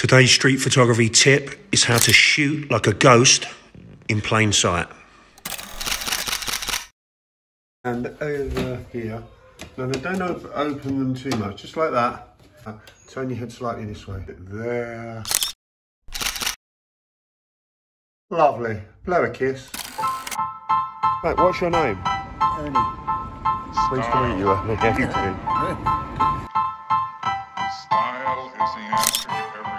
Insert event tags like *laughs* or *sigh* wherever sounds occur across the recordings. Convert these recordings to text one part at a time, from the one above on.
Today's street photography tip is how to shoot like a ghost in plain sight. And over here. Now don't op open them too much, just like that. Uh, turn your head slightly this way. There. Lovely. Blow a kiss. Right, what's your name? Ernie. Pleased to meet you, Ernie. *laughs* Style is the answer to everything.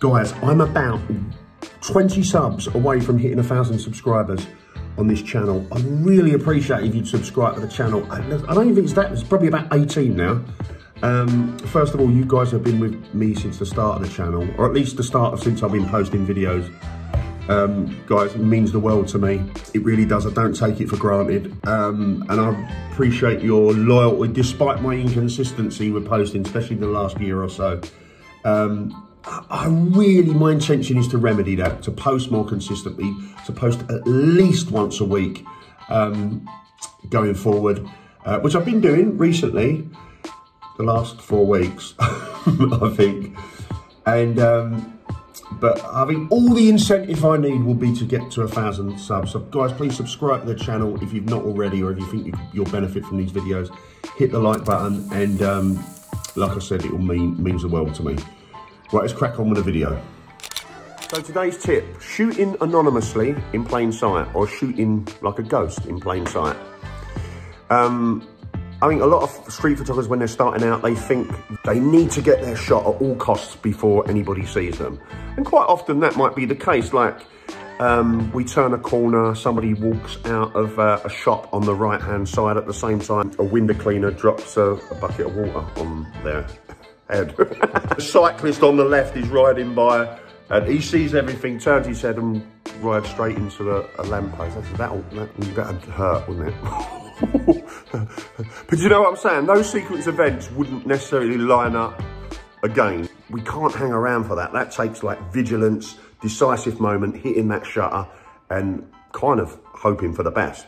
Guys, I'm about 20 subs away from hitting a thousand subscribers on this channel. I'd really appreciate if you'd subscribe to the channel. I, don't even think it's that, it's probably about 18 now. Um, first of all, you guys have been with me since the start of the channel, or at least the start of since I've been posting videos. Um, guys, it means the world to me. It really does. I don't take it for granted. Um, and I appreciate your loyalty, despite my inconsistency with posting, especially the last year or so. Um, I really, my intention is to remedy that, to post more consistently, to post at least once a week um, going forward, uh, which I've been doing recently, the last four weeks, *laughs* I think. And, um, but I think all the incentive I need will be to get to a thousand subs. So guys, please subscribe to the channel if you've not already, or if you think you, you'll benefit from these videos. Hit the like button, and um, like I said, it will mean means the world to me. Right, let's crack on with the video. So today's tip, shooting anonymously in plain sight or shooting like a ghost in plain sight. Um, I think a lot of street photographers, when they're starting out, they think they need to get their shot at all costs before anybody sees them. And quite often that might be the case, like um, we turn a corner, somebody walks out of uh, a shop on the right-hand side at the same time, a window cleaner drops a, a bucket of water on their head. the cyclist on the left is riding by and he sees everything, turns his head and rides straight into a, a lamppost. That's, that'll, that, that'd hurt, wouldn't it? *laughs* but you know what I'm saying? Those sequence events wouldn't necessarily line up again. We can't hang around for that. That takes like vigilance, decisive moment, hitting that shutter and kind of hoping for the best.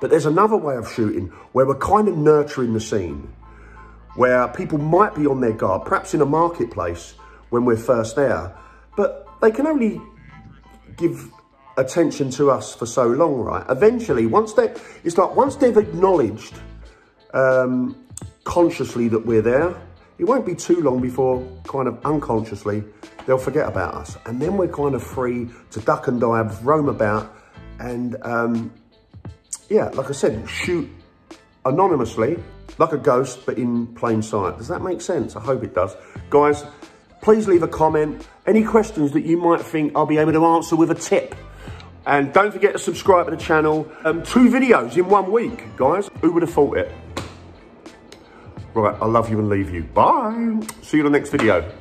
But there's another way of shooting where we're kind of nurturing the scene, where people might be on their guard, perhaps in a marketplace when we're first there, but they can only give attention to us for so long, right? Eventually, once they, it's like once they've acknowledged um, consciously that we're there, it won't be too long before kind of unconsciously they'll forget about us. And then we're kind of free to duck and dive, roam about, and um, yeah, like I said, shoot anonymously, like a ghost, but in plain sight. Does that make sense? I hope it does. Guys, please leave a comment. Any questions that you might think I'll be able to answer with a tip. And don't forget to subscribe to the channel. Um, two videos in one week, guys. Who would have thought it? Right, I love you and leave you. Bye. See you in the next video.